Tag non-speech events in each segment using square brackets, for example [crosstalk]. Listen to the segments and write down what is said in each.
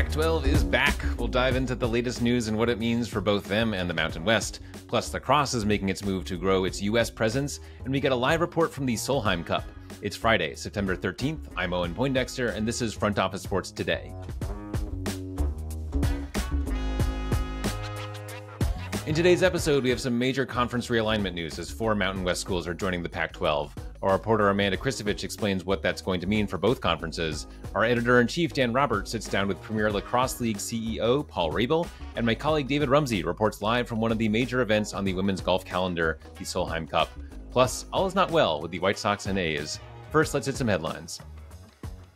Pac 12 is back. We'll dive into the latest news and what it means for both them and the Mountain West. Plus, lacrosse is making its move to grow its U.S. presence, and we get a live report from the Solheim Cup. It's Friday, September 13th. I'm Owen Poindexter, and this is Front Office Sports Today. In today's episode, we have some major conference realignment news as four Mountain West schools are joining the Pac 12. Our reporter Amanda Christovich explains what that's going to mean for both conferences. Our editor in chief, Dan Roberts, sits down with Premier Lacrosse League CEO Paul Rabil, and my colleague David Rumsey reports live from one of the major events on the women's golf calendar, the Solheim Cup. Plus, all is not well with the White Sox and A's. First, let's hit some headlines.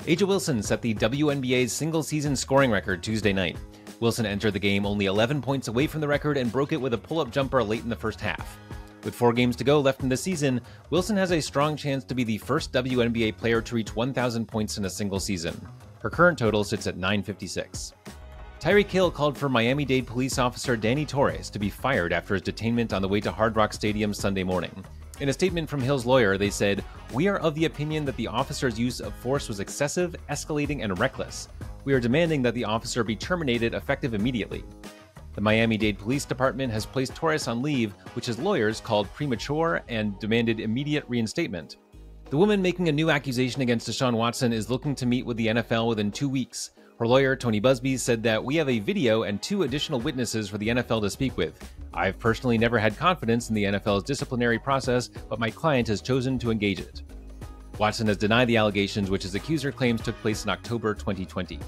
A'ja Wilson set the WNBA's single season scoring record Tuesday night. Wilson entered the game only 11 points away from the record and broke it with a pull up jumper late in the first half. With four games to go left in the season, Wilson has a strong chance to be the first WNBA player to reach 1,000 points in a single season. Her current total sits at 956. Tyreek Hill called for Miami Dade police officer Danny Torres to be fired after his detainment on the way to Hard Rock Stadium Sunday morning. In a statement from Hill's lawyer, they said, We are of the opinion that the officer's use of force was excessive, escalating, and reckless. We are demanding that the officer be terminated effective immediately. The Miami Dade Police Department has placed Torres on leave, which his lawyers called premature and demanded immediate reinstatement. The woman making a new accusation against Deshaun Watson is looking to meet with the NFL within two weeks. Her lawyer, Tony Buzbee, said that we have a video and two additional witnesses for the NFL to speak with. I've personally never had confidence in the NFL's disciplinary process, but my client has chosen to engage it. Watson has denied the allegations, which his accuser claims took place in October 2020.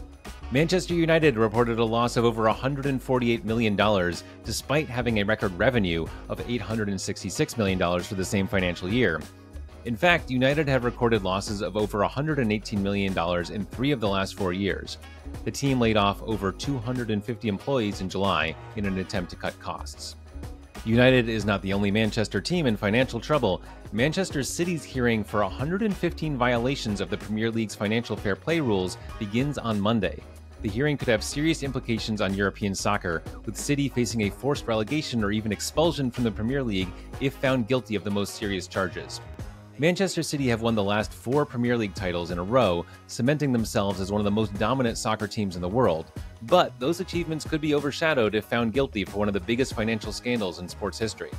Manchester United reported a loss of over $148 million, despite having a record revenue of $866 million for the same financial year. In fact, United have recorded losses of over $118 million in three of the last four years. The team laid off over 250 employees in July in an attempt to cut costs. United is not the only Manchester team in financial trouble. Manchester City's hearing for 115 violations of the Premier League's financial fair play rules begins on Monday. The hearing could have serious implications on European soccer, with City facing a forced relegation or even expulsion from the Premier League if found guilty of the most serious charges. Manchester City have won the last four Premier League titles in a row, cementing themselves as one of the most dominant soccer teams in the world. But those achievements could be overshadowed if found guilty for one of the biggest financial scandals in sports history.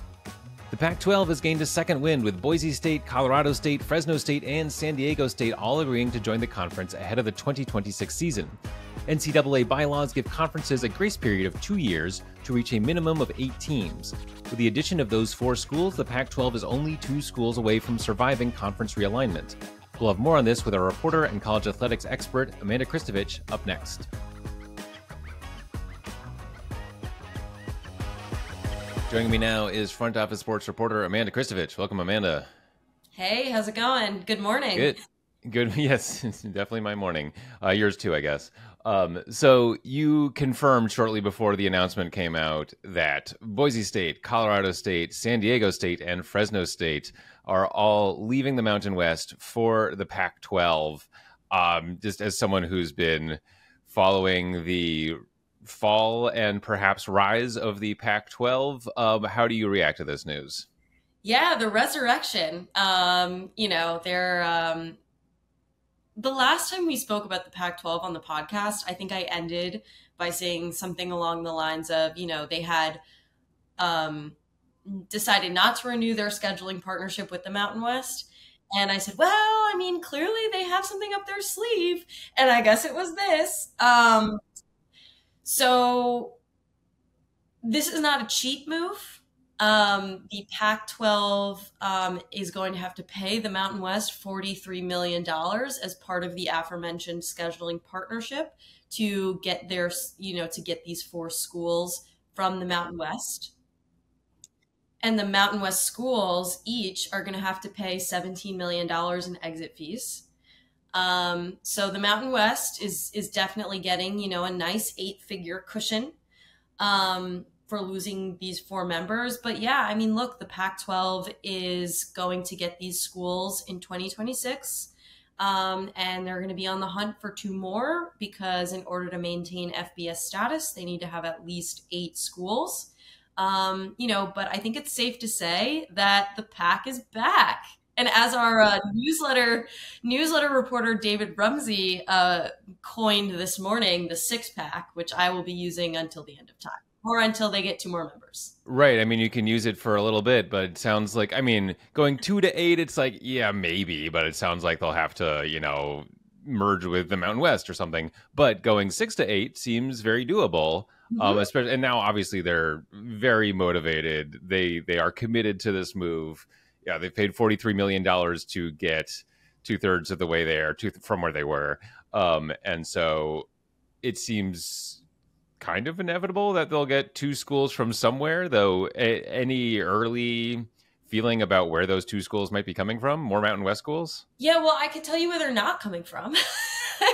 The Pac 12 has gained a second wind with Boise State, Colorado State, Fresno State, and San Diego State all agreeing to join the conference ahead of the 2026 season. NCAA bylaws give conferences a grace period of two years to reach a minimum of eight teams. With the addition of those four schools, the Pac 12 is only two schools away from surviving conference realignment. We'll have more on this with our reporter and college athletics expert, Amanda Christovich, up next. Joining me now is front office sports reporter Amanda Christovich. Welcome, Amanda. Hey, how's it going? Good morning. Good. Good. [laughs] Yes, definitely my morning. Uh, yours too, I guess. Um, so you confirmed shortly before the announcement came out that Boise State, Colorado State, San Diego State, and Fresno State are all leaving the Mountain West for the Pac-12. Um, just as someone who's been following the fall and perhaps rise of the Pac 12. Um, how do you react to this news? Yeah, the resurrection. Um, you know, they're. Um, the last time we spoke about the Pac 12 on the podcast, I think I ended by saying something along the lines of, you know, they had um, decided not to renew their scheduling partnership with the Mountain West. And I said, well, I mean, clearly they have something up their sleeve. And I guess it was this. Um, so this is not a cheap move. Um, the Pac 12 um, is going to have to pay the Mountain West $43 million as part of the aforementioned scheduling partnership to get their, you know, to get these four schools from the Mountain West. And the Mountain West schools each are going to have to pay $17 million in exit fees. Um, so the Mountain West is is definitely getting you know a nice eight figure cushion um, for losing these four members. But yeah, I mean, look, the Pac-12 is going to get these schools in 2026. Um, and they're going to be on the hunt for two more because in order to maintain FBS status, they need to have at least eight schools. Um, you know, but I think it's safe to say that the pack is back. And as our uh, newsletter newsletter reporter David Rumsey uh, coined this morning, the six pack, which I will be using until the end of time or until they get two more members. Right. I mean, you can use it for a little bit, but it sounds like, I mean, going two to eight, it's like, yeah, maybe, but it sounds like they'll have to, you know, merge with the Mountain West or something. But going six to eight seems very doable. Um, mm-hmm. Um, especially, and now obviously they're very motivated. They they are committed to this move. Yeah, they paid forty three million dollars to get two thirds of the way there, two, from where they were. Um, and so it seems kind of inevitable that they'll get two schools from somewhere. Though, a, any early feeling about where those two schools might be coming from? More Mountain West schools? Yeah, well, I could tell you where they're not coming from.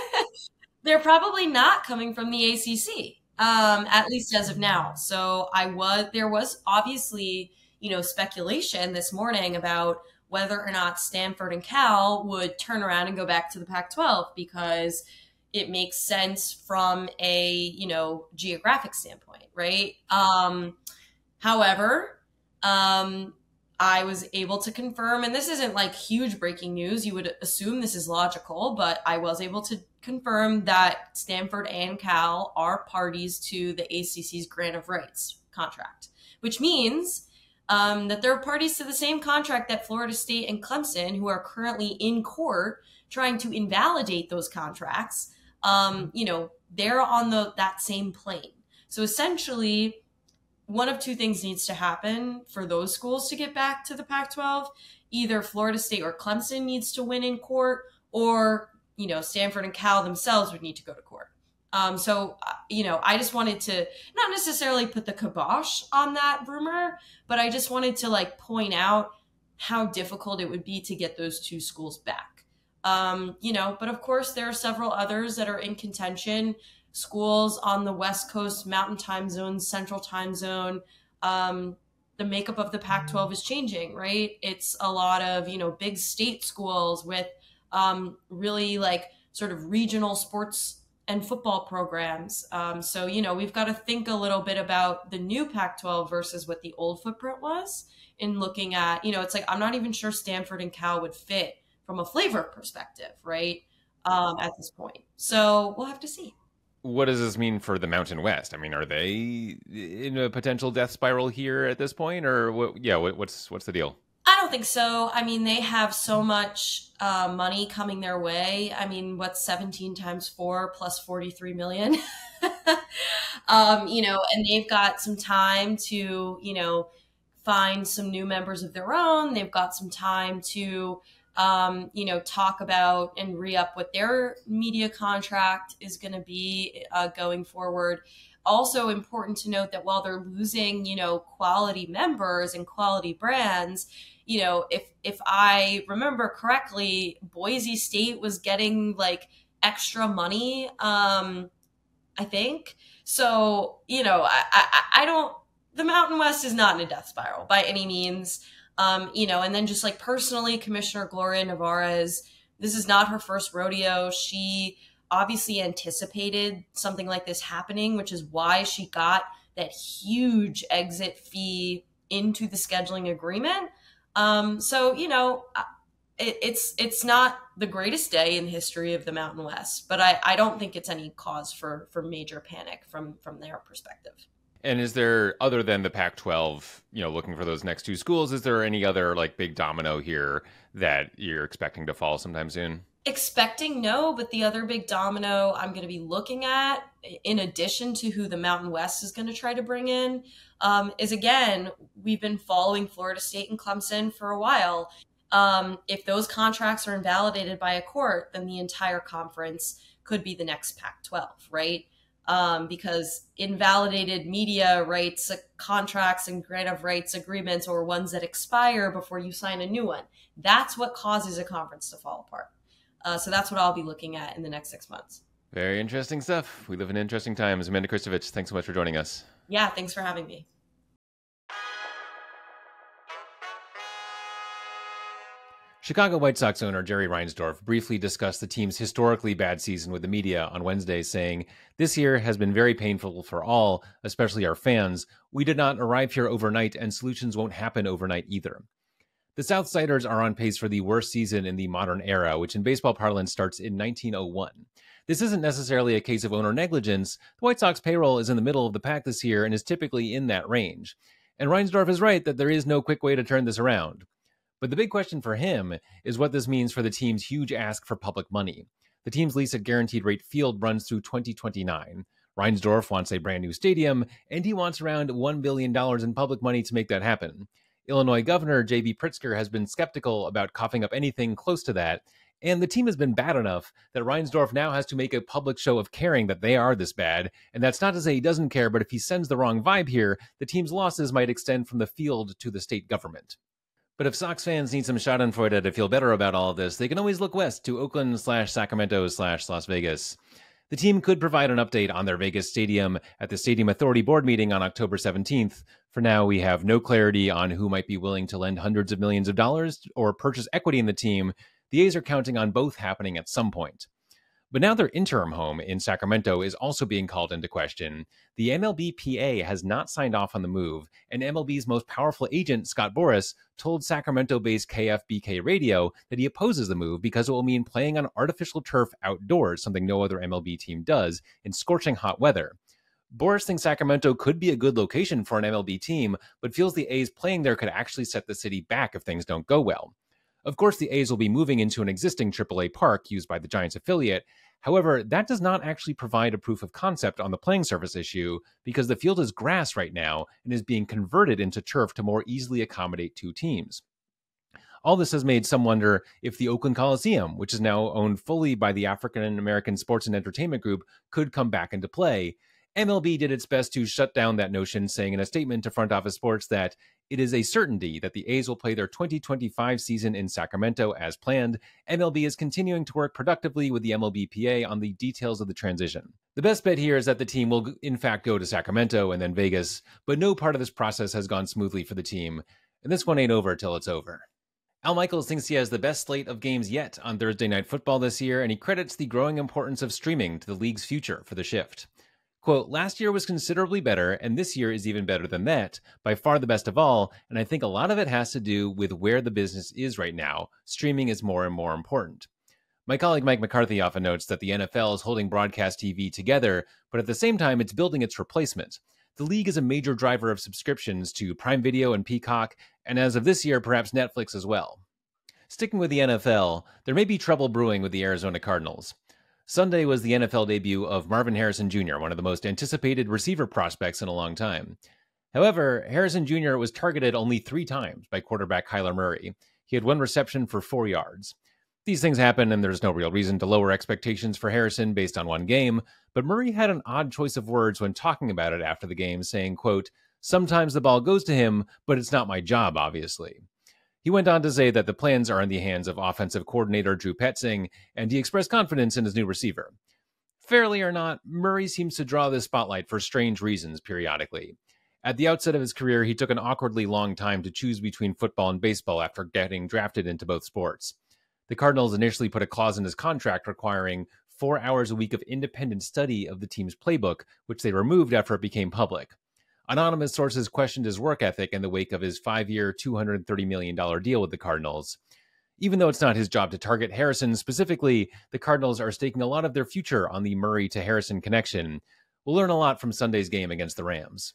[laughs] they're probably not coming from the ACC, um, at least as of now. So I was there was obviously you know speculation this morning about whether or not Stanford and Cal would turn around and go back to the Pac-12 because it makes sense from a you know geographic standpoint, right? Um, however, um, I was able to confirm, and this isn't like huge breaking news. You would assume this is logical, but I was able to confirm that Stanford and Cal are parties to the ACC's grant of rights contract, which means um, that they're parties to the same contract that Florida State and Clemson, who are currently in court trying to invalidate those contracts, um, you know, they're on the that same plane. So essentially, one of two things needs to happen for those schools to get back to the Pac 12. Either Florida State or Clemson needs to win in court, or, you know, Stanford and Cal themselves would need to go to court. Um, so, uh, you know, I just wanted to not necessarily put the kibosh on that rumor, but I just wanted to like point out how difficult it would be to get those two schools back. Um, you know, but of course, there are several others that are in contention schools on the West Coast, Mountain Time Zone, Central Time Zone. Um, the makeup of the Pac 12 is changing, right? It's a lot of, you know, big state schools with um, really like sort of regional sports and football programs. Um, so, you know, we've got to think a little bit about the new Pac 12 versus what the old footprint was in looking at, you know, it's like I'm not even sure Stanford and Cal would fit from a flavor perspective, right? Um, at this point. So we'll have to see what does this mean for the Mountain West? I mean, are they in a potential death spiral here at this point, or what? Yeah, what, what's what's the deal? I don't think so. I mean, they have so much uh, money coming their way. I mean, what's 17 times four plus 43 million? [laughs] um, you know, and they've got some time to, you know, find some new members of their own. They've got some time to um, you know, talk about and re up what their media contract is going to be uh, going forward. Also, important to note that while they're losing, you know, quality members and quality brands, you know, if if I remember correctly, Boise State was getting like extra money. Um, I think so. You know, I, I, I don't. The Mountain West is not in a death spiral by any means. Um, you know, and then just like personally, Commissioner Gloria Nevarez, this is not her first rodeo. She obviously anticipated something like this happening, which is why she got that huge exit fee into the scheduling agreement. Um, so you know, it, it's it's not the greatest day in the history of the Mountain West, but I, I don't think it's any cause for for major panic from from their perspective. And is there other than the Pac-12, you know, looking for those next two schools, is there any other like big domino here that you're expecting to fall sometime soon? Expecting no, but the other big domino I'm going to be looking at, in addition to who the Mountain West is going to try to bring in, um, is again we've been following Florida State and Clemson for a while. Um, if those contracts are invalidated by a court, then the entire conference could be the next Pac-12, right? um, because invalidated media rights uh, contracts and grant of rights agreements or ones that expire before you sign a new one. That's what causes a conference to fall apart. Uh, so that's what I'll be looking at in the next six months. Very interesting stuff. We live in interesting times. Amanda Christovich, thanks so much for joining us. Yeah, thanks for having me. Chicago White Sox owner Jerry Reinsdorf briefly discussed the team's historically bad season with the media on Wednesday, saying, This year has been very painful for all, especially our fans. We did not arrive here overnight, and solutions won't happen overnight either. The Southsiders are on pace for the worst season in the modern era, which in baseball parlance starts in 1901. This isn't necessarily a case of owner negligence. The White Sox payroll is in the middle of the pack this year and is typically in that range. And Reinsdorf is right that there is no quick way to turn this around. But the big question for him is what this means for the team's huge ask for public money. The team's lease at Guaranteed Rate Field runs through 2029. Reinsdorf wants a brand new stadium, and he wants around $1 billion in public money to make that happen. Illinois Governor J.B. Pritzker has been skeptical about coughing up anything close to that, and the team has been bad enough that Reinsdorf now has to make a public show of caring that they are this bad. And that's not to say he doesn't care, but if he sends the wrong vibe here, the team's losses might extend from the field to the state government. But if Sox fans need some Schadenfreude to feel better about all of this, they can always look west to Oakland slash Sacramento slash Las Vegas. The team could provide an update on their Vegas stadium at the Stadium Authority board meeting on October 17th. For now, we have no clarity on who might be willing to lend hundreds of millions of dollars or purchase equity in the team. The A's are counting on both happening at some point. But now their interim home in Sacramento is also being called into question. The MLBPA has not signed off on the move, and MLB's most powerful agent, Scott Boras, told Sacramento based KFBK Radio that he opposes the move because it will mean playing on artificial turf outdoors, something no other MLB team does, in scorching hot weather. Boras thinks Sacramento could be a good location for an MLB team, but feels the A's playing there could actually set the city back if things don't go well. Of course, the A's will be moving into an existing AAA park used by the Giants affiliate. However, that does not actually provide a proof of concept on the playing surface issue because the field is grass right now and is being converted into turf to more easily accommodate two teams. All this has made some wonder if the Oakland Coliseum, which is now owned fully by the African American Sports and Entertainment Group, could come back into play. MLB did its best to shut down that notion, saying in a statement to Front Office Sports that it is a certainty that the A's will play their 2025 season in Sacramento as planned. MLB is continuing to work productively with the MLBPA on the details of the transition. The best bet here is that the team will, in fact, go to Sacramento and then Vegas, but no part of this process has gone smoothly for the team, and this one ain't over till it's over. Al Michaels thinks he has the best slate of games yet on Thursday Night Football this year, and he credits the growing importance of streaming to the league's future for the shift. Quote, last year was considerably better, and this year is even better than that, by far the best of all. And I think a lot of it has to do with where the business is right now. Streaming is more and more important. My colleague Mike McCarthy often notes that the NFL is holding broadcast TV together, but at the same time, it's building its replacement. The league is a major driver of subscriptions to Prime Video and Peacock, and as of this year, perhaps Netflix as well. Sticking with the NFL, there may be trouble brewing with the Arizona Cardinals. Sunday was the NFL debut of Marvin Harrison Jr., one of the most anticipated receiver prospects in a long time. However, Harrison Jr. was targeted only three times by quarterback Kyler Murray. He had one reception for four yards. These things happen, and there's no real reason to lower expectations for Harrison based on one game, but Murray had an odd choice of words when talking about it after the game, saying, quote, Sometimes the ball goes to him, but it's not my job, obviously. He went on to say that the plans are in the hands of offensive coordinator Drew Petzing, and he expressed confidence in his new receiver. Fairly or not, Murray seems to draw the spotlight for strange reasons periodically. At the outset of his career, he took an awkwardly long time to choose between football and baseball after getting drafted into both sports. The Cardinals initially put a clause in his contract requiring four hours a week of independent study of the team's playbook, which they removed after it became public. Anonymous sources questioned his work ethic in the wake of his five year, $230 million deal with the Cardinals. Even though it's not his job to target Harrison specifically, the Cardinals are staking a lot of their future on the Murray to Harrison connection. We'll learn a lot from Sunday's game against the Rams.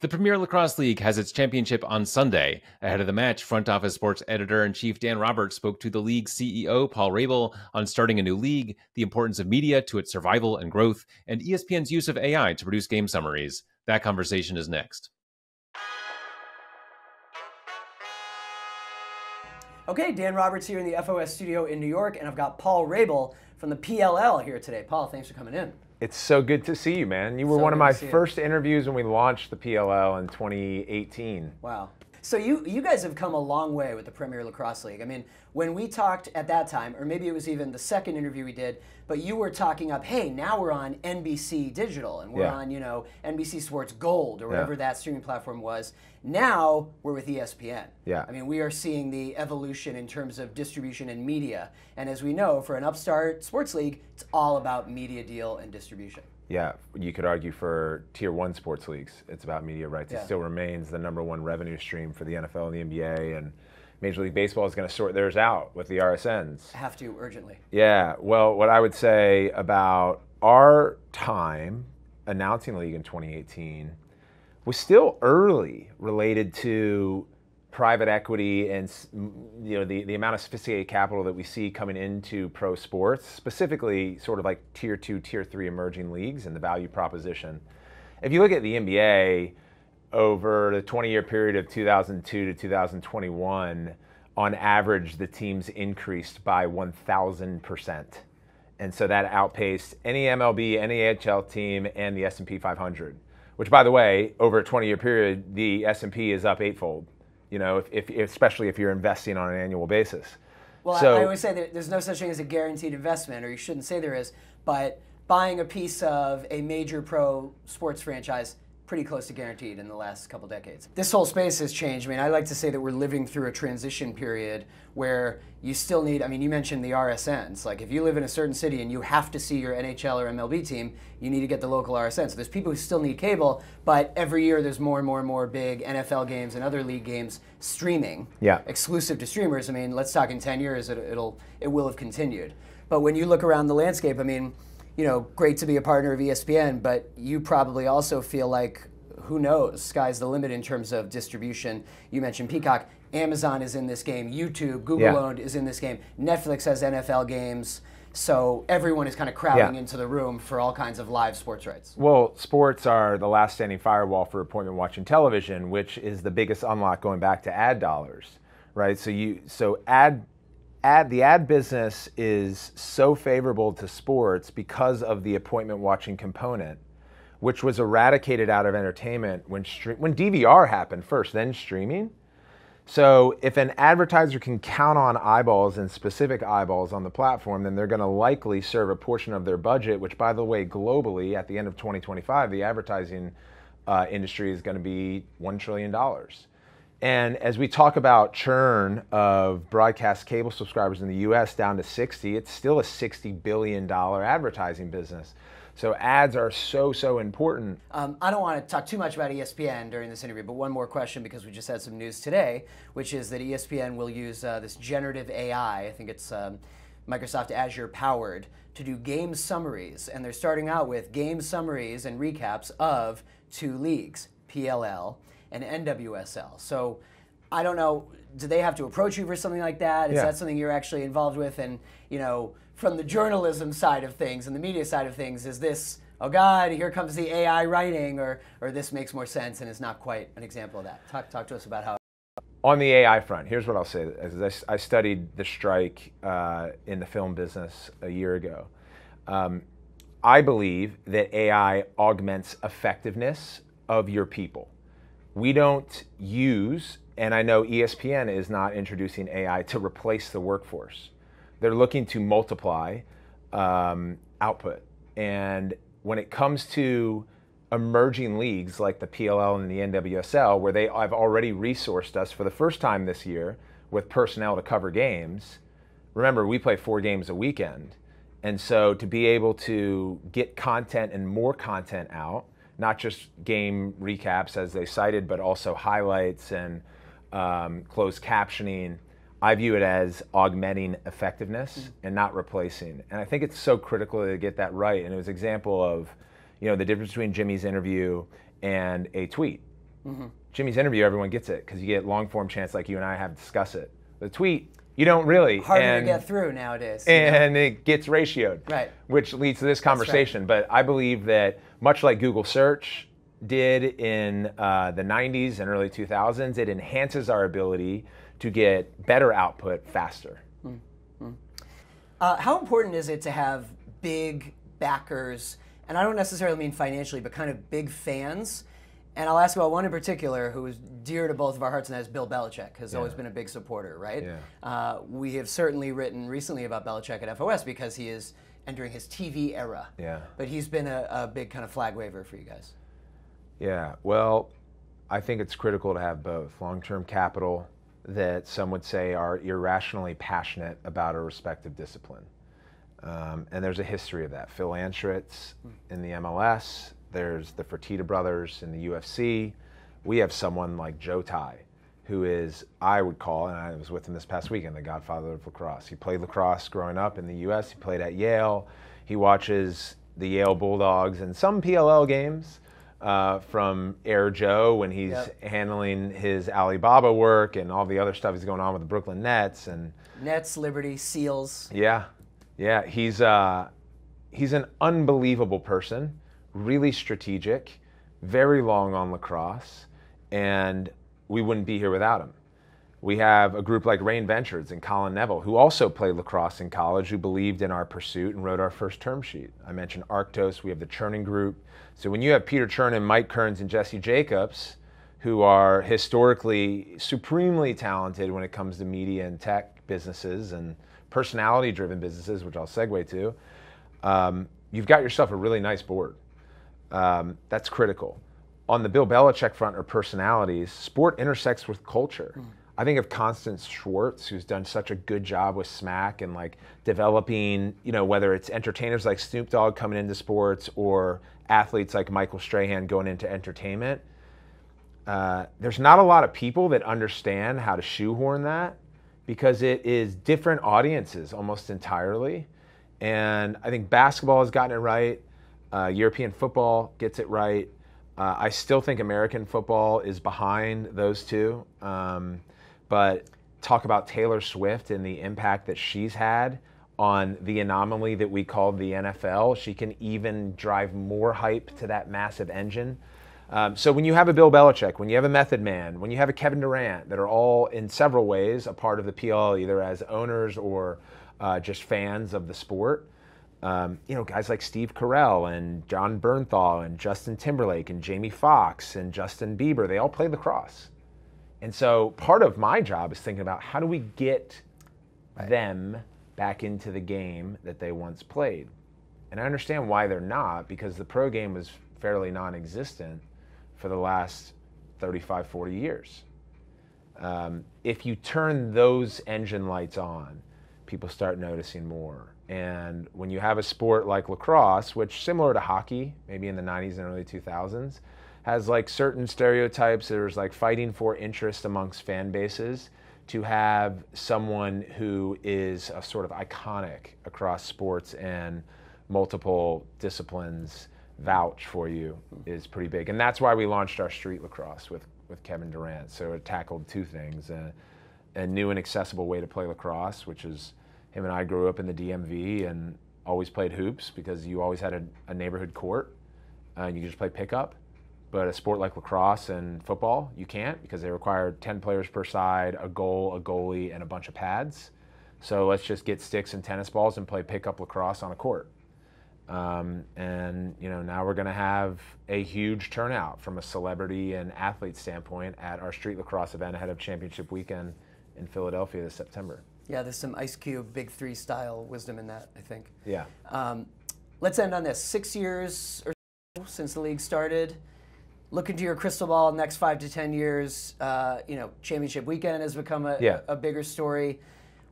The Premier Lacrosse League has its championship on Sunday. Ahead of the match, front office sports editor in chief Dan Roberts spoke to the league's CEO, Paul Rabil, on starting a new league, the importance of media to its survival and growth, and ESPN's use of AI to produce game summaries. That conversation is next. Okay, Dan Roberts here in the FOS studio in New York, and I've got Paul Rabil from the PLL here today. Paul, thanks for coming in. It's so good to see you, man. You were So one of my to see you. first interviews when we launched the PLL in 2018. Wow. So you you guys have come a long way with the Premier Lacrosse League. I mean, when we talked at that time, or maybe it was even the second interview we did, but you were talking up, hey, now we're on NBC Digital and we're Yeah. on, you know, NBC Sports Gold or whatever Yeah. that streaming platform was. Now we're with ESPN. Yeah. I mean, we are seeing the evolution in terms of distribution and media. And as we know, for an upstart sports league, it's all about media deal and distribution. Yeah, you could argue for tier one sports leagues, it's about media rights. Yeah. It still remains the number one revenue stream for the NFL and the NBA, and Major League Baseball is going to sort theirs out with the RSNs. Have to urgently. Yeah. Well, what I would say about our time announcing the league in 2018 was still early related to private equity and you know the, the amount of sophisticated capital that we see coming into pro sports specifically sort of like tier two tier three emerging leagues and the value proposition. If you look at the nba over the 20 year period of 2002 to 2021 on average the teams increased by 1000% and so that outpaced any mlb any ahl team and the s&p 500 which by the way over a 20 year period the s&p is up eightfold you know, if, if, especially if you're investing on an annual basis. Well, so, I, I always say that there's no such thing as a guaranteed investment, or you shouldn't say there is, but buying a piece of a major pro sports franchise pretty close to guaranteed in the last couple decades. This whole space has changed. I mean, I like to say that we're living through a transition period where you still need, I mean, you mentioned the RSNs. Like, if you live in a certain city and you have to see your NHL or MLB team, you need to get the local RSN. So there's people who still need cable, but every year there's more and more and more big NFL games and other league games streaming. Yeah. Exclusive to streamers. I mean, let's talk in 10 years, it, it'll, it will have continued. But when you look around the landscape, I mean, you know, great to be a partner of ESPN, but you probably also feel like who knows? Sky's the limit in terms of distribution. You mentioned Peacock. Amazon is in this game. YouTube, Google yeah. owned, is in this game. Netflix has NFL games. So everyone is kind of crowding yeah. into the room for all kinds of live sports rights. Well, sports are the last standing firewall for appointment watching television, which is the biggest unlock going back to ad dollars, right? So you so ad ad the ad business is so favorable to sports because of the appointment watching component, which was eradicated out of entertainment when when DVR happened first, then streaming. So if an advertiser can count on eyeballs and specific eyeballs on the platform, then they're going to likely serve a portion of their budget. Which, by the way, globally at the end of 2025, the advertising uh, industry is going to be one trillion dollars. And as we talk about churn of broadcast cable subscribers in the US down to 60, it's still a $60 billion advertising business. So ads are so, so important. Um, I don't want to talk too much about ESPN during this interview, but one more question because we just had some news today, which is that ESPN will use uh, this generative AI, I think it's um, Microsoft Azure powered, to do game summaries. And they're starting out with game summaries and recaps of two leagues, PLL and NWSL. So I don't know, do they have to approach you for something like that? Is yeah. that something you're actually involved with? And, you know, from the journalism side of things and the media side of things, is this, oh God, here comes the AI writing, or, or this makes more sense and is not quite an example of that? Talk, talk to us about how. On the AI front, here's what I'll say. As I, I studied the strike uh, in the film business a year ago. Um, I believe that AI augments effectiveness of your people we don't use, and I know ESPN is not introducing AI to replace the workforce. They're looking to multiply um, output. And when it comes to emerging leagues like the PLL and the NWSL, where they have already resourced us for the first time this year with personnel to cover games. Remember, we play four games a weekend. And so to be able to get content and more content out, not just game recaps as they cited, but also highlights and um, closed captioning. I view it as augmenting effectiveness mm-hmm. and not replacing. And I think it's so critical to get that right. And it was an example of, you know, the difference between Jimmy's interview and a tweet. Mm-hmm. Jimmy's interview, everyone gets it because you get long form chance like you and I have to discuss it. The tweet, you don't really. Harder and, to get through nowadays. And know? it gets ratioed. Right. Which leads to this conversation. Right. But I believe that much like Google search did in uh, the 90s and early 2000s, it enhances our ability to get better output faster. Mm-hmm. Uh, how important is it to have big backers? And I don't necessarily mean financially, but kind of big fans and I'll ask about one in particular who is dear to both of our hearts, and that is Bill Belichick, has yeah. always been a big supporter, right? Yeah. Uh, we have certainly written recently about Belichick at FOS because he is entering his TV era. Yeah. But he's been a, a big kind of flag waver for you guys. Yeah. Well, I think it's critical to have both long term capital that some would say are irrationally passionate about a respective discipline. Um, and there's a history of that. Phil Anschutz hmm. in the MLS, there's the Fertitta brothers in the UFC. We have someone like Joe Tsai who is, I would call, and I was with him this past weekend, the godfather of lacrosse. He played lacrosse growing up in the US, he played at Yale. He watches the Yale Bulldogs and some PLL games. Uh, from Air Joe when he's yep. handling his Alibaba work and all the other stuff he's going on with the Brooklyn Nets and Nets, Liberty, Seals. Yeah, yeah. He's uh, he's an unbelievable person, really strategic, very long on lacrosse, and we wouldn't be here without him. We have a group like Raine Ventures and Colin Neville, who also played lacrosse in college, who believed in our pursuit and wrote our first term sheet. I mentioned Arctos, we have the Chernin Group. So when you have Peter Chernin, Mike Kerns, and Jesse Jacobs, who are historically supremely talented when it comes to media and tech businesses and personality driven businesses, which I'll segue to, um, you've got yourself a really nice board. Um, that's critical. On the Bill Belichick front or personalities, sport intersects with culture. Mm. I think of Constance Schwartz, who's done such a good job with SMAC and like developing, you know, whether it's entertainers like Snoop Dogg coming into sports or athletes like Michael Strahan going into entertainment. Uh, there's not a lot of people that understand how to shoehorn that because it is different audiences almost entirely. And I think basketball has gotten it right. Uh, European football gets it right. Uh, I still think American football is behind those two. Um, but talk about Taylor Swift and the impact that she's had on the anomaly that we call the NFL. She can even drive more hype to that massive engine. Um, so when you have a Bill Belichick, when you have a Method Man, when you have a Kevin Durant, that are all in several ways a part of the PL, either as owners or uh, just fans of the sport. Um, you know, guys like Steve Carell and Jon Bernthal and Justin Timberlake and Jamie Foxx and Justin Bieber, they all play lacrosse. And so part of my job is thinking about how do we get right. them back into the game that they once played. And I understand why they're not, because the pro game was fairly non existent for the last 35, 40 years. Um, if you turn those engine lights on, people start noticing more. And when you have a sport like lacrosse, which similar to hockey, maybe in the 90s and early 2000s, has like certain stereotypes. There's like fighting for interest amongst fan bases. To have someone who is a sort of iconic across sports and multiple disciplines vouch for you is pretty big. And that's why we launched our street lacrosse with, with Kevin Durant. So it tackled two things a, a new and accessible way to play lacrosse, which is him and I grew up in the DMV and always played hoops because you always had a, a neighborhood court uh, and you could just play pickup. But a sport like lacrosse and football, you can't because they require 10 players per side, a goal, a goalie, and a bunch of pads. So let's just get sticks and tennis balls and play pickup lacrosse on a court. Um, and you know now we're going to have a huge turnout from a celebrity and athlete standpoint at our street lacrosse event ahead of championship weekend in Philadelphia this September. Yeah, there's some Ice Cube Big Three style wisdom in that, I think. Yeah. Um, let's end on this. Six years or so since the league started. Look into your crystal ball. Next five to ten years, uh, you know, championship weekend has become a, yeah. a, a bigger story.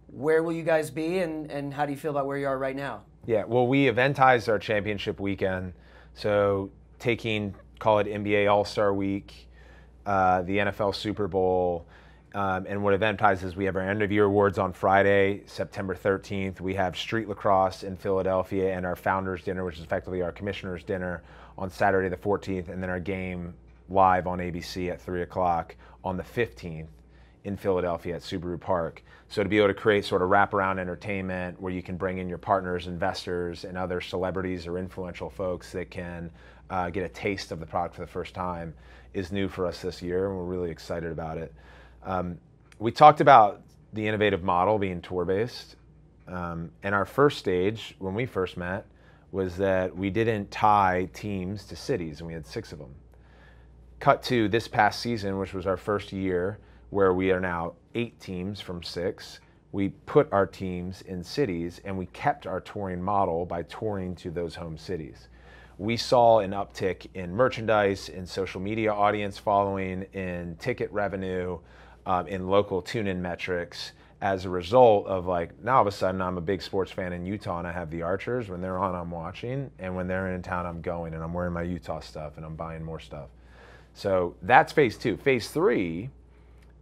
Where will you guys be, and, and how do you feel about where you are right now? Yeah, well, we eventized our championship weekend. So taking, call it NBA All Star Week, uh, the NFL Super Bowl, um, and what event ties is we have our end of year awards on Friday, September 13th. We have street lacrosse in Philadelphia and our founders dinner, which is effectively our commissioners dinner, on Saturday the 14th, and then our game live on ABC at 3 o'clock on the 15th in Philadelphia at Subaru Park. So to be able to create sort of wraparound entertainment where you can bring in your partners, investors, and other celebrities or influential folks that can uh, get a taste of the product for the first time is new for us this year, and we're really excited about it. Um, we talked about the innovative model being tour based. Um, and our first stage, when we first met, was that we didn't tie teams to cities, and we had six of them. Cut to this past season, which was our first year, where we are now eight teams from six. We put our teams in cities and we kept our touring model by touring to those home cities. We saw an uptick in merchandise, in social media audience following, in ticket revenue, um, in local tune in metrics as a result of like now all of a sudden I'm a big sports fan in Utah and I have the Archers. When they're on, I'm watching, and when they're in town, I'm going and I'm wearing my Utah stuff and I'm buying more stuff. So that's phase two. Phase three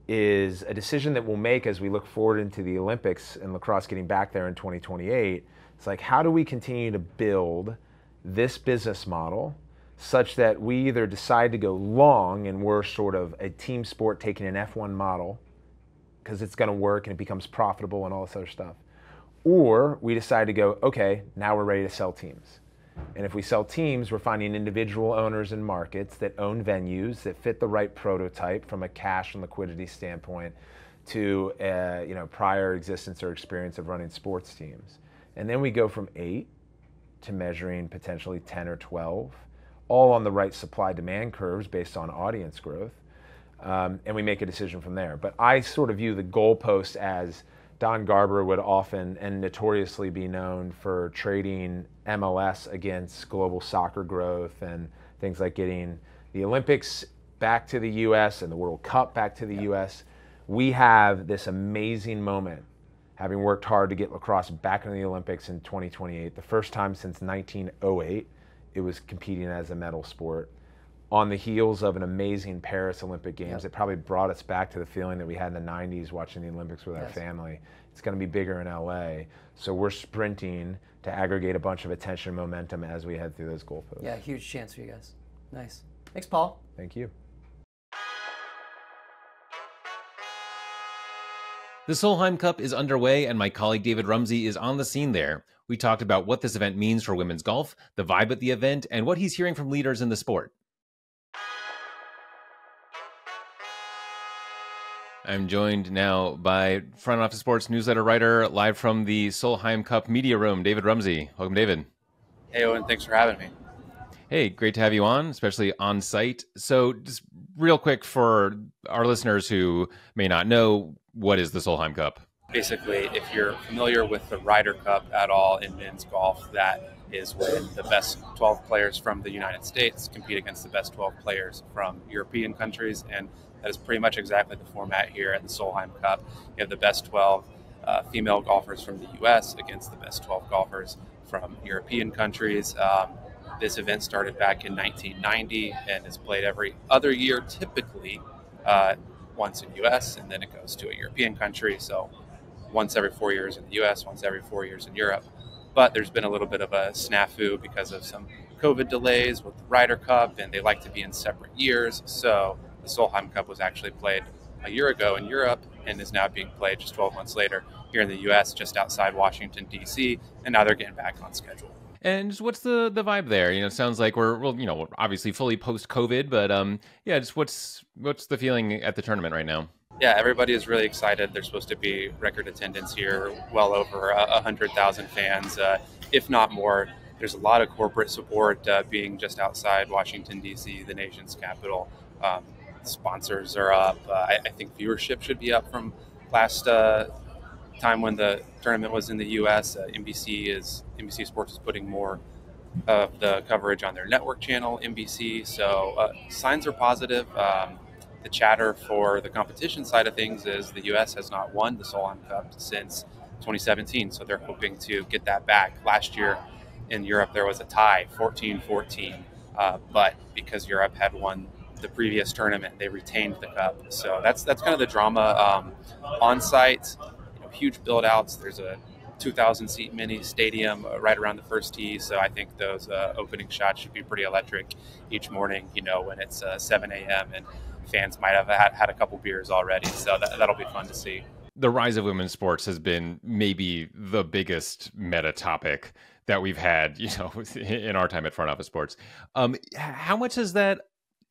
is a decision that we'll make as we look forward into the Olympics and lacrosse getting back there in 2028. It's like, how do we continue to build this business model such that we either decide to go long and we're sort of a team sport taking an F1 model because it's going to work and it becomes profitable and all this other stuff, or we decide to go, okay, now we're ready to sell teams. And if we sell teams, we're finding individual owners in markets that own venues that fit the right prototype from a cash and liquidity standpoint to uh, you know prior existence or experience of running sports teams. And then we go from eight to measuring potentially 10 or 12, all on the right supply demand curves based on audience growth. Um, and we make a decision from there. But I sort of view the goalpost as Don Garber would often and notoriously be known for trading MLS against global soccer growth and things like getting the Olympics back to the US and the World Cup back to the US. We have this amazing moment having worked hard to get lacrosse back in the Olympics in 2028, the first time since 1908 it was competing as a medal sport. On the heels of an amazing Paris Olympic Games, yep. it probably brought us back to the feeling that we had in the 90s watching the Olympics with yes. our family. It's going to be bigger in LA. So we're sprinting to aggregate a bunch of attention and momentum as we head through those goalposts. Yeah, huge chance for you guys. Nice. Thanks, Paul. Thank you. The Solheim Cup is underway, and my colleague David Rumsey is on the scene there. We talked about what this event means for women's golf, the vibe at the event, and what he's hearing from leaders in the sport. I'm joined now by Front Office Sports newsletter writer live from the Solheim Cup media room, David Rumsey. Welcome, David. Hey, Owen. Thanks for having me. Hey, great to have you on, especially on site. So, just real quick for our listeners who may not know, what is the Solheim Cup? Basically, if you're familiar with the Ryder Cup at all in men's golf, that is when the best 12 players from the United States compete against the best 12 players from European countries. And that is pretty much exactly the format here at the Solheim Cup. You have the best 12 uh, female golfers from the U.S. against the best 12 golfers from European countries. Um, this event started back in 1990 and is played every other year, typically. Uh, once in U.S. and then it goes to a European country. So once every four years in the U.S., once every four years in Europe. But there's been a little bit of a snafu because of some COVID delays with the Ryder Cup, and they like to be in separate years. So the Solheim Cup was actually played a year ago in Europe and is now being played just 12 months later here in the U.S., just outside Washington D.C. And now they're getting back on schedule. And just what's the the vibe there? You know, it sounds like we're well, you know, obviously fully post COVID, but um, yeah, just what's what's the feeling at the tournament right now? Yeah, everybody is really excited. There's supposed to be record attendance here, well over a hundred thousand fans, uh, if not more. There's a lot of corporate support uh, being just outside Washington D.C., the nation's capital. Um, sponsors are up. Uh, I, I, think viewership should be up from last uh, time when the tournament was in the U.S. Uh, NBC is NBC Sports is putting more of the coverage on their network channel, NBC. So uh, signs are positive. Um, the chatter for the competition side of things is the U.S. has not won the Solheim Cup since 2017, so they're hoping to get that back. Last year in Europe, there was a tie, 14-14, uh, but because Europe had won the previous tournament, they retained the cup. So that's that's kind of the drama um, on site huge build outs. There's a 2,000 seat mini stadium uh, right around the first tee. So I think those uh, opening shots should be pretty electric each morning, you know, when it's uh, 7 a.m. and fans might have had, had a couple beers already. So that, that'll be fun to see. The rise of women's sports has been maybe the biggest meta topic that we've had, you know, [laughs] in our time at Front Office Sports. Um, how much has that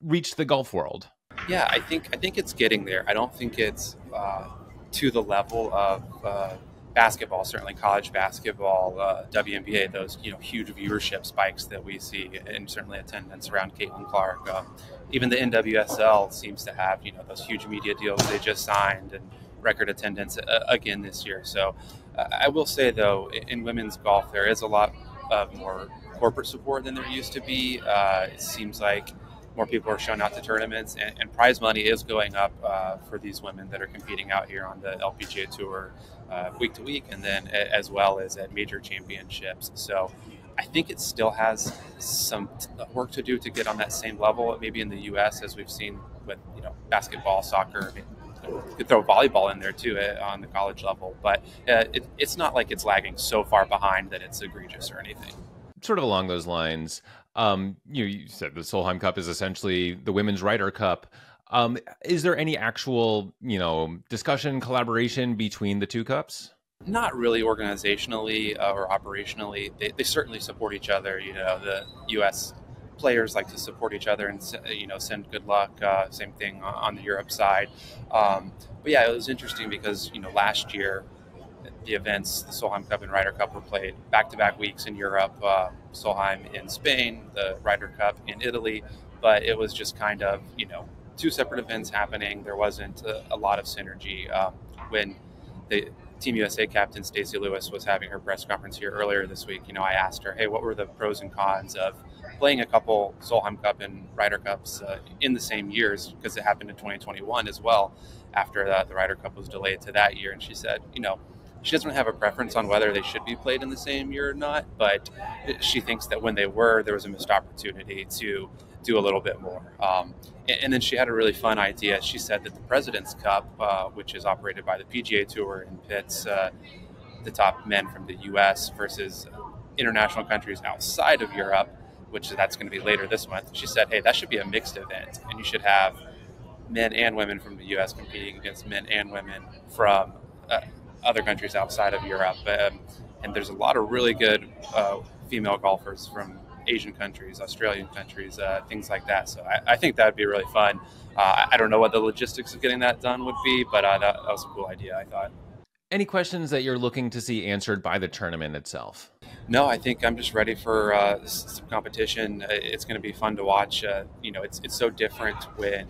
reached the golf world? Yeah, I think I think it's getting there. I don't think it's uh, to the level of uh, basketball, certainly college basketball, uh, WNBA, those you know huge viewership spikes that we see, and certainly attendance around Caitlin Clark. Um, even the NWSL seems to have you know those huge media deals they just signed and record attendance uh, again this year. So uh, I will say though, in women's golf, there is a lot of more corporate support than there used to be. Uh, it seems like more people are showing up to tournaments, and, and prize money is going up uh, for these women that are competing out here on the LPGA Tour uh, week to week, and then as well as at major championships. So I think it still has some work to do to get on that same level, maybe in the U.S. as we've seen with you know basketball, soccer, you could throw volleyball in there too uh, on the college level. But uh, it, it's not like it's lagging so far behind that it's egregious or anything. Sort of along those lines, um, you, you said the Solheim Cup is essentially the women's Ryder Cup. Um, is there any actual, you know, discussion, collaboration between the two cups? Not really organizationally uh, or operationally. They, they certainly support each other. You know, the U.S. players like to support each other and you know send good luck. Uh, same thing on the Europe side. Um, but yeah, it was interesting because you know last year the events, the Solheim Cup and Ryder Cup, were played back to back weeks in Europe. Uh, Solheim in Spain, the Ryder Cup in Italy. But it was just kind of, you know, two separate events happening. There wasn't a, a lot of synergy. Um, when the Team USA captain Stacy Lewis was having her press conference here earlier this week, you know, I asked her, hey, what were the pros and cons of playing a couple Solheim Cup and Ryder Cups uh, in the same years because it happened in 2021 as well after the Ryder Cup was delayed to that year. And she said, you know, she doesn't have a preference on whether they should be played in the same year or not, but she thinks that when they were, there was a missed opportunity to do a little bit more. Um, and, and, then she had a really fun idea. She said that the President's Cup, uh, which is operated by the PGA Tour and pits uh, the top men from the U.S. versus international countries outside of Europe, which that's going to be later this month. She said, "Hey, that should be a mixed event, and you should have men and women from the U.S. competing against men and women from." Uh, other countries outside of Europe. Um, and there's a lot of really good uh, female golfers from Asian countries, Australian countries, uh, things like that. So I, I think that would be really fun. Uh, I don't know what the logistics of getting that done would be, but uh, that, that, was a cool idea, I thought. Any questions that you're looking to see answered by the tournament itself? No, I think I'm just ready for uh, some competition. Uh, it's going to be fun to watch. you know, it's, it's so different when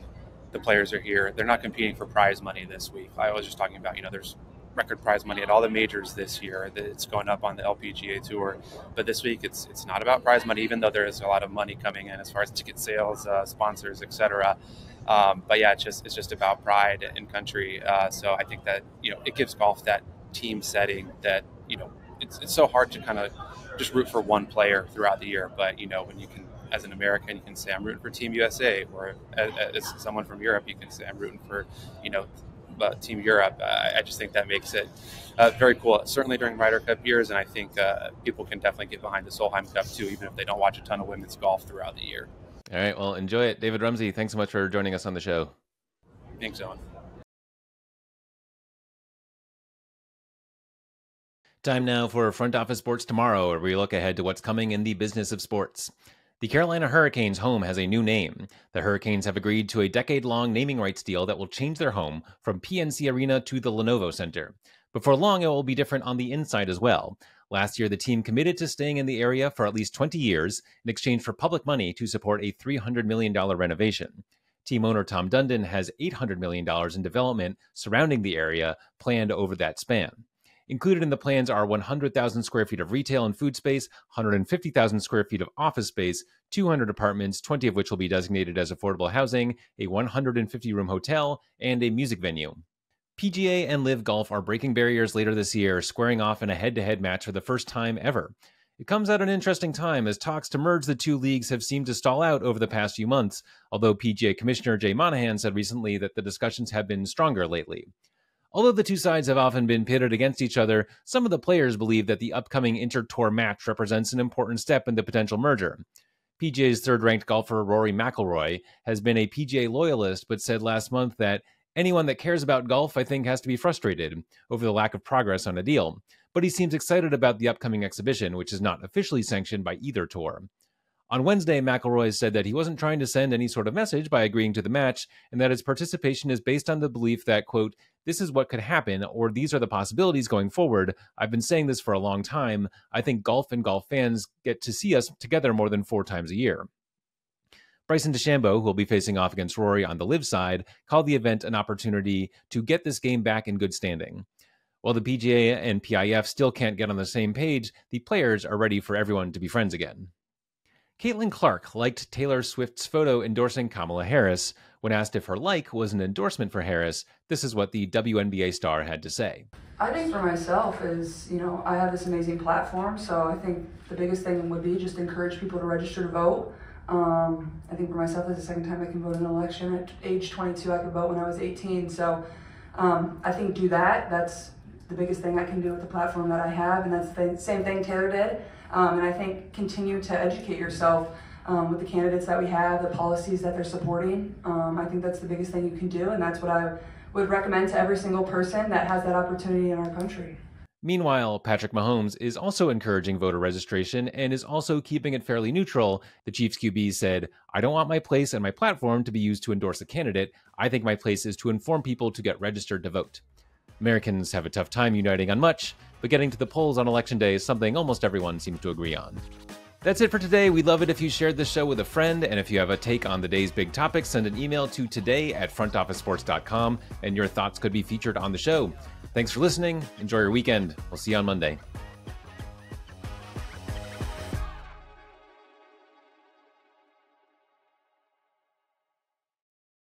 the players are here. They're not competing for prize money this week. I was just talking about, you know, there's record prize money at all the majors this year. It's going up on the LPGA tour, but this week it's it's not about prize money, even though there is a lot of money coming in as far as ticket sales, uh, sponsors, etc. Um, but yeah, it's just it's just about pride in country. Uh, so I think that you know it gives golf that team setting that you know it's it's so hard to kind of just root for one player throughout the year, but you know when you can as an American, you can say I'm rooting for Team USA, or as, someone from Europe, you can say I'm rooting for, you know, uh, Team Europe. Uh, I just think that makes it uh, very cool. Certainly during Ryder Cup years, and I think uh, people can definitely get behind the Solheim Cup too, even if they don't watch a ton of women's golf throughout the year. All right, well, enjoy it, David Rumsey. Thanks so much for joining us on the show. Thanks, Owen. Time now for Front Office Sports Tomorrow, where we look ahead to what's coming in the business of sports. The Carolina Hurricanes' home has a new name. The Hurricanes have agreed to a decade long naming rights deal that will change their home from PNC Arena to the Lenovo Center. Before long, it will be different on the inside as well. Last year, the team committed to staying in the area for at least 20 years in exchange for public money to support a $300 million renovation. Team owner Tom Dundon has $800 million in development surrounding the area planned over that span. Included in the plans are 100,000 square feet of retail and food space, 150,000 square feet of office space, 200 apartments, 20 of which will be designated as affordable housing, a 150 room hotel, and a music venue. PGA and LIV Golf are breaking barriers later this year, squaring off in a head to head match for the first time ever. It comes at an interesting time as talks to merge the two leagues have seemed to stall out over the past few months, although PGA Commissioner Jay Monahan said recently that the discussions have been stronger lately. Although the two sides have often been pitted against each other, some of the players believe that the upcoming Inter Tour match represents an important step in the potential merger. PGA's third ranked golfer Rory McIlroy has been a PGA loyalist, but said last month that anyone that cares about golf, I think, has to be frustrated over the lack of progress on a deal. But he seems excited about the upcoming exhibition, which is not officially sanctioned by either tour. On Wednesday, McIlroy said that he wasn't trying to send any sort of message by agreeing to the match, and that his participation is based on the belief that, quote, this is what could happen, or these are the possibilities going forward. I've been saying this for a long time. I think golf and golf fans get to see us together more than four times a year. Bryson DeChambeau, who will be facing off against Rory on the LIV side, called the event an opportunity to get this game back in good standing. While the PGA and PIF still can't get on the same page, the players are ready for everyone to be friends again. Caitlin Clark liked Taylor Swift's photo endorsing Kamala Harris. When asked if her like was an endorsement for Harris, this is what the WNBA star had to say. I think for myself is, you know, I have this amazing platform, so I think the biggest thing would be just encourage people to register to vote. Um, I think for myself, is the second time I can vote in an election. At age 22, I could vote when I was 18, so Um, I think do that. That's the biggest thing I can do with the platform that I have, and that's the same thing Taylor did. Um, and I think continue to educate yourself um, with the candidates that we have, the policies that they're supporting. Um, I think that's the biggest thing you can do, and that's what I would recommend to every single person that has that opportunity in our country. Meanwhile, Patrick Mahomes is also encouraging voter registration and is also keeping it fairly neutral. The Chiefs QB said, I don't want my place and my platform to be used to endorse a candidate. I think my place is to inform people to get registered to vote. Americans have a tough time uniting on much, but getting to the polls on election day is something almost everyone seems to agree on. That's it for today. We'd love it if you shared this show with a friend, and if you have a take on the day's big topics, send an email to today at frontofficesports.com, and your thoughts could be featured on the show. Thanks for listening. Enjoy your weekend. We'll see you on Monday.